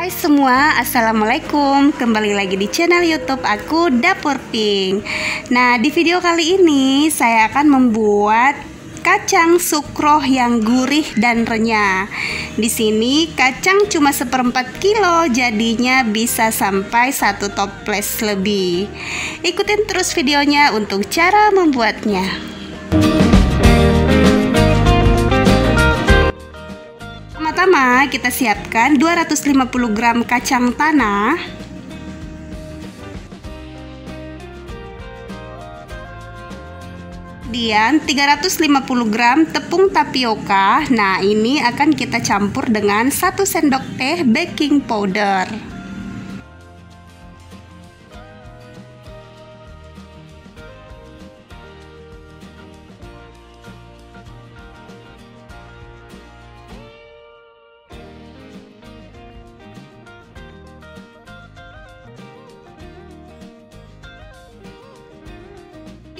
Hai semua, Assalamualaikum. Kembali lagi di channel youtube aku Dapur Pink. Nah di video kali ini saya akan membuat kacang sukroh yang gurih dan renyah. Di sini kacang cuma seperempat kilo Jadinya bisa sampai satu toples lebih. Ikutin terus videonya untuk cara membuatnya Pertama, kita siapkan 250 gram kacang tanah. Kemudian 350 gram tepung tapioka. Nah, ini akan kita campur dengan 1 sendok teh baking powder.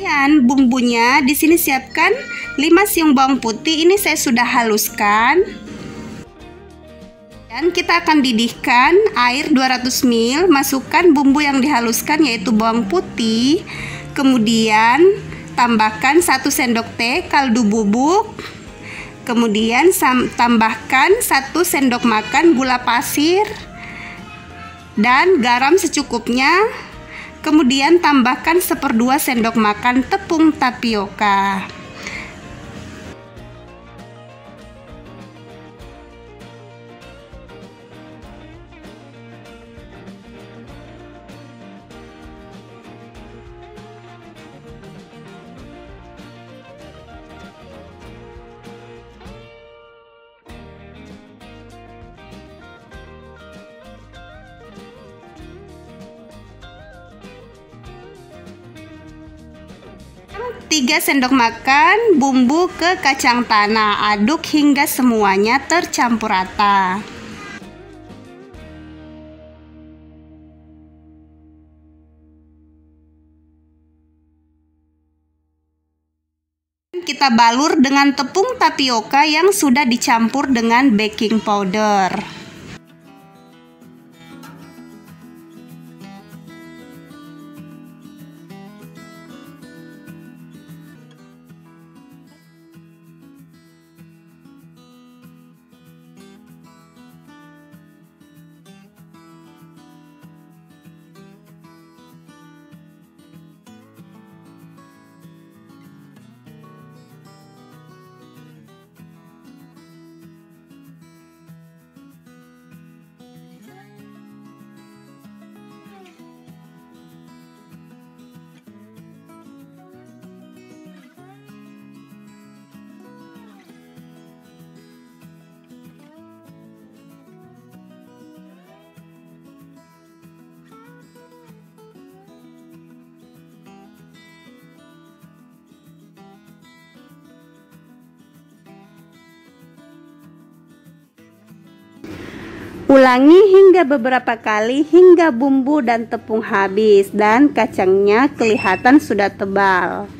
Kemudian bumbunya di sini siapkan 5 siung bawang putih. Ini saya sudah haluskan. Dan kita akan didihkan air 200 ml, masukkan bumbu yang dihaluskan yaitu bawang putih. Kemudian tambahkan 1 sendok teh kaldu bubuk. Kemudian tambahkan 1 sendok makan gula pasir dan garam secukupnya Kemudian tambahkan seperdua sendok makan tepung tapioka. 3 sendok makan bumbu ke kacang tanah. Aduk hingga semuanya tercampur rata. Kita balur dengan tepung tapioka yang sudah dicampur dengan baking powder. Ulangi hingga beberapa kali hingga bumbu dan tepung habis dan kacangnya kelihatan sudah tebal.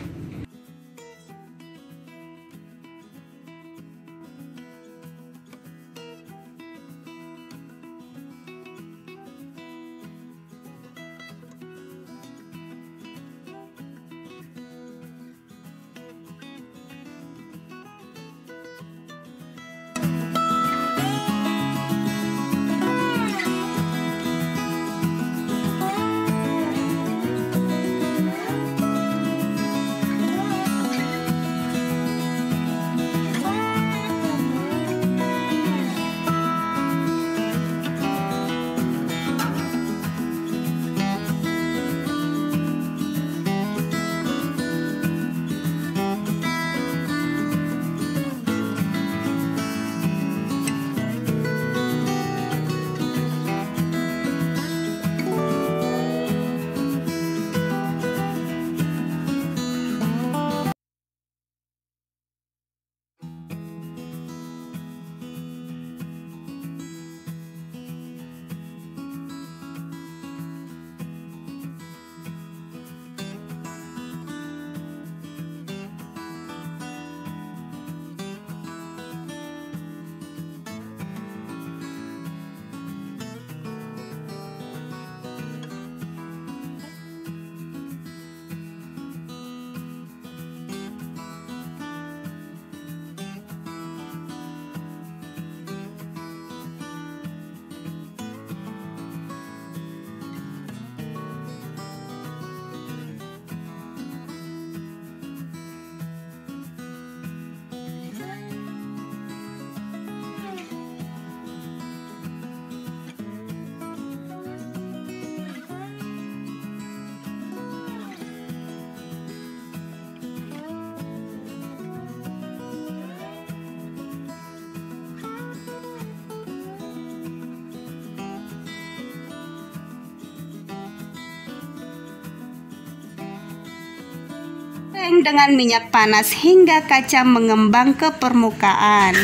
Goreng dengan minyak panas hingga kacang mengembang ke permukaan.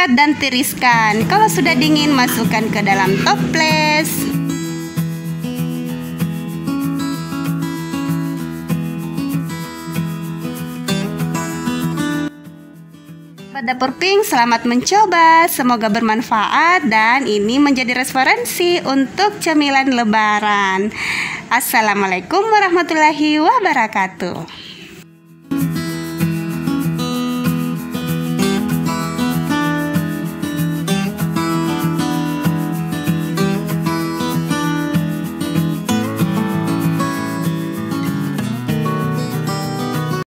Angkat dan tiriskan. Kalau sudah dingin, masukkan ke dalam toples. Dapur Pink, selamat mencoba. Semoga bermanfaat dan ini menjadi referensi untuk cemilan lebaran. Assalamualaikum warahmatullahi wabarakatuh.